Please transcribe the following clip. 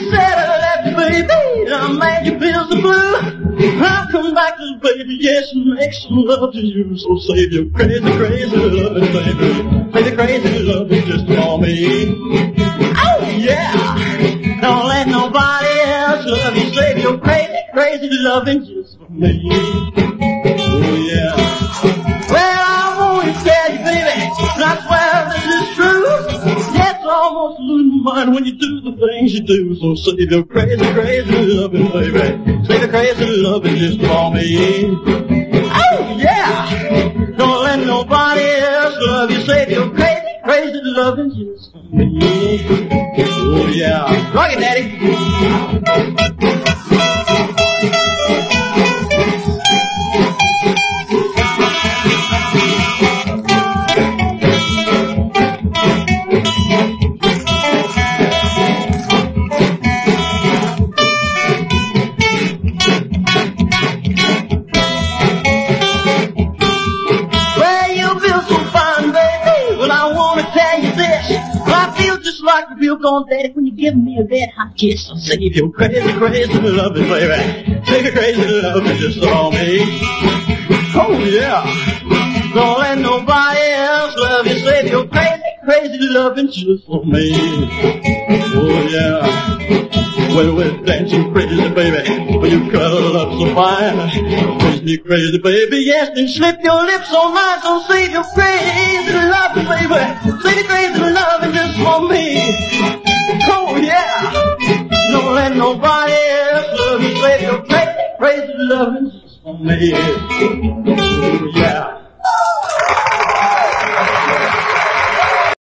Left you, baby, and I made you feel so blue. I'll come back to baby, yes, and make some love to you. So save your crazy, crazy loving, baby. Crazy, crazy loving just for me. Oh, yeah. Don't let nobody else love you. Save your crazy, crazy loving just for me. Mind when you do the things you do. So save your crazy, crazy loving, baby. Save your crazy loving just for me. Oh, yeah. Don't let nobody else love you. Save your crazy, crazy loving just for me. Oh, yeah. Rock it, Daddy. Just like a real gone daddy when you give me a dead hot kiss. I'll save your crazy, crazy loving, baby. Save your crazy loving just for me. Oh, yeah. Don't let nobody else love you. Save your crazy, crazy loving just for me. Oh, yeah. When we're dancing crazy, baby, when you cuddle up so fine, me crazy, baby. Yes, then slip your lips on mine, so save your crazy love, baby. Save your crazy loving just for me. Oh yeah. Don't let nobody else love you. Save your crazy, crazy loving for me.